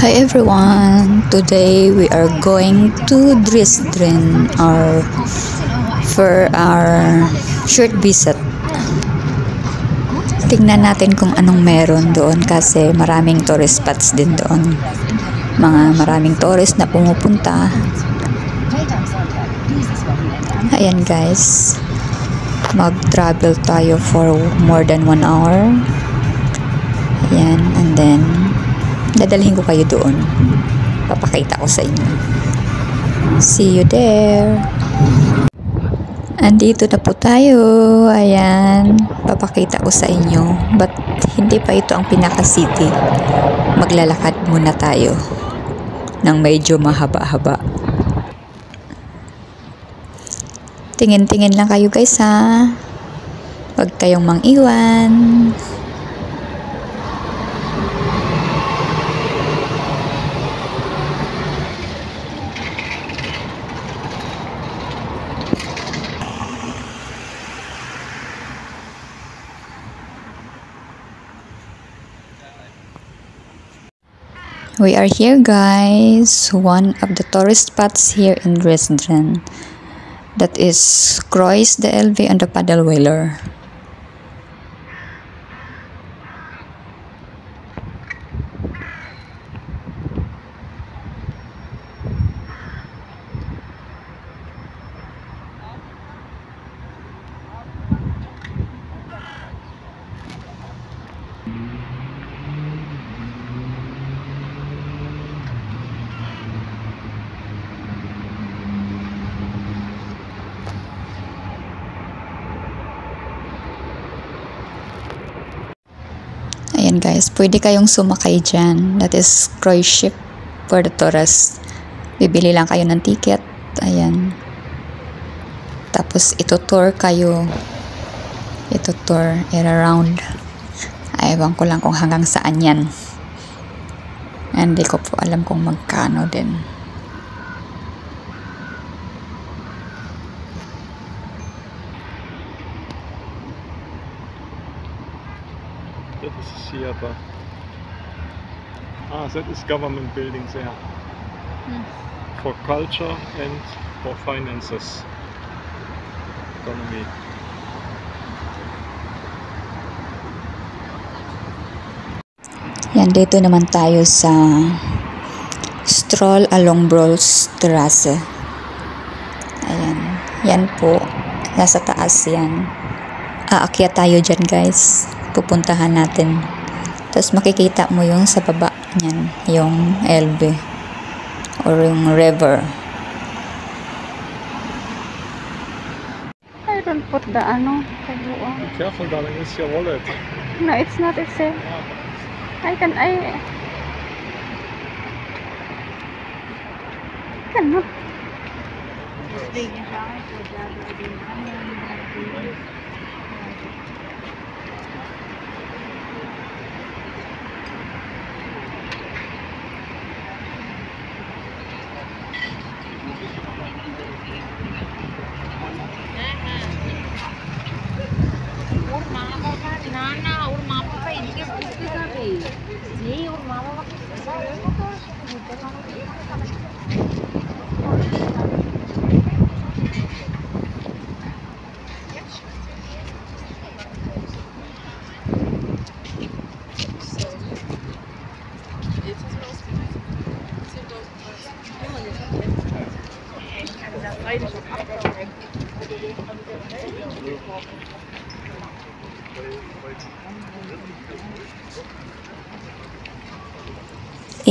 Hi everyone! Today we are going to Dresden our, for our short visit. Tingnan natin kung anong meron doon kasi maraming tourist spots din doon. Mga maraming tourist na pumupunta. Ayan guys. Mag-travel tayo for more than one hour. Ayan, and then dadalhin ko kayo doon. Papakita ko sa inyo. See you there. Andito na po tayo. Ayan. Papakita ko sa inyo. But hindi pa ito ang pinaka-city. Maglalakad muna tayo. Nang medyo mahaba-haba. Tingin-tingin lang kayo guys ha. Huwag kayong mang-iwan. We are here guys, one of the tourist spots here in Dresden. That is Kreuz the LV and the paddle whaler. Ayan guys, pwede kayong sumakay dyan. That is cruise ship the tourists. Bibili lang kayo ng ticket. Ayan. Tapos ito tour kayo. Ito tour around. Ewan ko lang kung hanggang saan yan. Hindi ko po alam kung magkano din. That Siapa. Ah, that is government buildings there. For culture and for finances. Economy. Yan, dito naman tayo sa Stroll along Straße. Ayan. Yan po. Nasa taas yan. Aakyat tayo dyan guys. Pupuntahan natin. Tapos makikita mo yung sa baba niyan. Yung LB. Or yung river. I don't put the ano, kabuo. Be careful, darling, it's your wallet. No, it's not it's a, I can, I, cannot. Or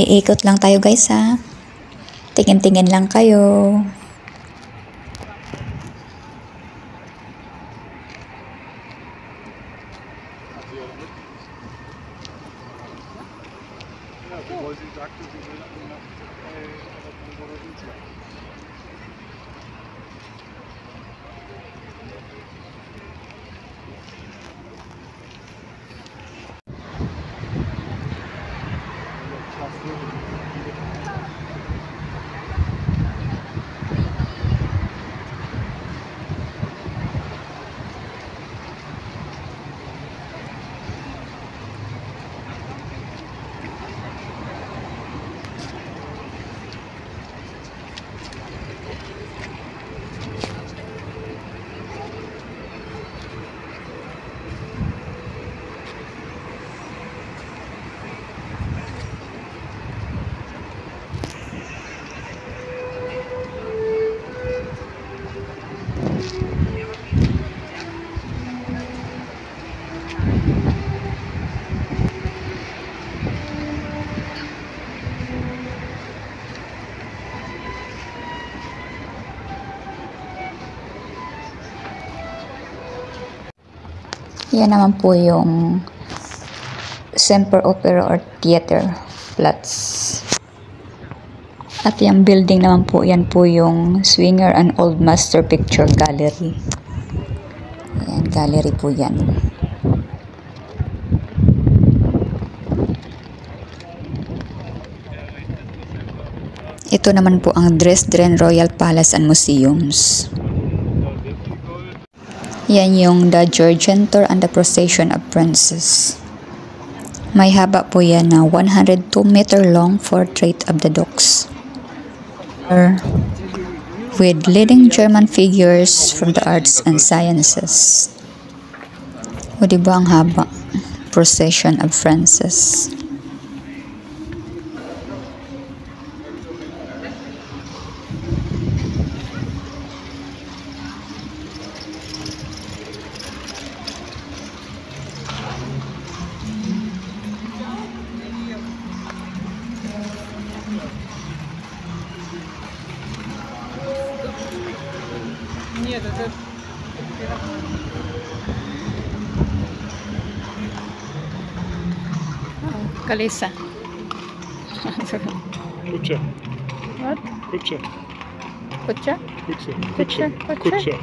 Iikot lang tayo guys ha. Tingin-tingin lang kayo. Wollen Sie sagen, Sie will Yan naman po yung Semper Opera or Theater Flats. At yung building naman po, yan po yung Swinger and Old Master Picture Gallery. Ayan, gallery po yan. Ito naman po ang Dresden Royal Palace and Museums. Yan yung The Georgentor and the Procession of Princes. May haba po yan na 102 meter long portrait of the dogs. With leading German figures from the arts and sciences. O diba ang haba? Procession of Francis. kalesa. Kucha. What? Kucha. Kucha? Kucha. Kucha. Kucha.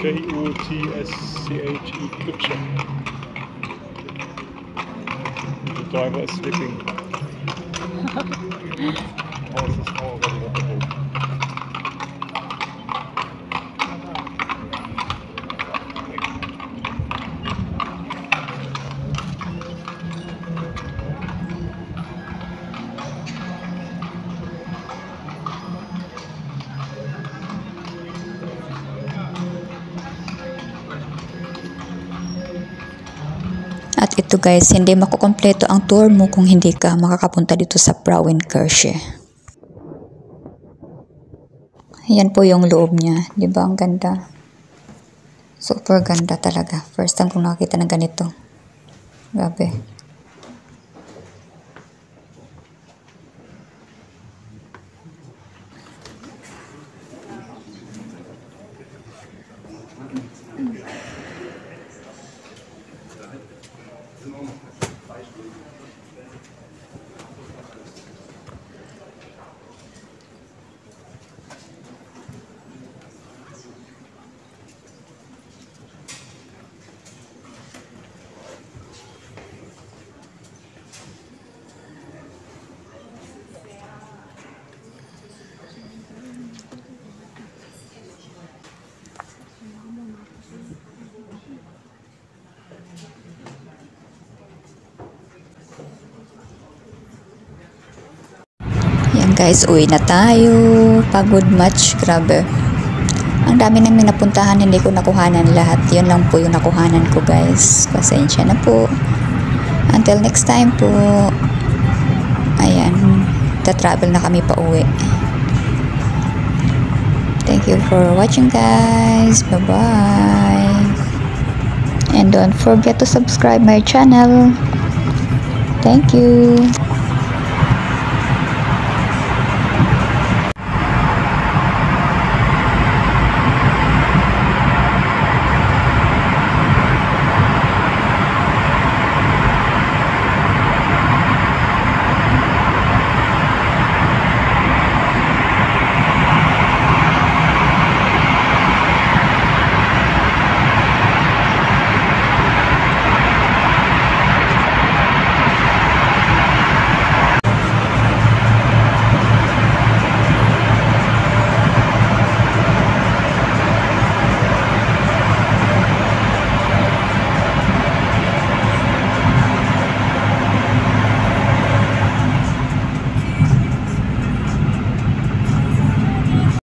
K-U-T-S-C-H-E. Kucha. The driver is sleeping. At ito guys, hindi makukompleto ang tour mo kung hindi ka makakapunta dito sa Frauenkirche. Yan po yung loob niya. Di ba ang ganda? Super ganda talaga. First time kong nakakita ng ganito. Grabe. Yan guys, uwi na tayo. Pagod much. Grabe. Ang dami namin napuntahan, hindi ko nakuhanan lahat. Yun lang po yung nakuhanan ko guys. Pasensya na po. Until next time po. Ayan. Ta-travel na kami pa uwi. Thank you for watching guys. Bye-bye. And don't forget to subscribe my channel. Thank you.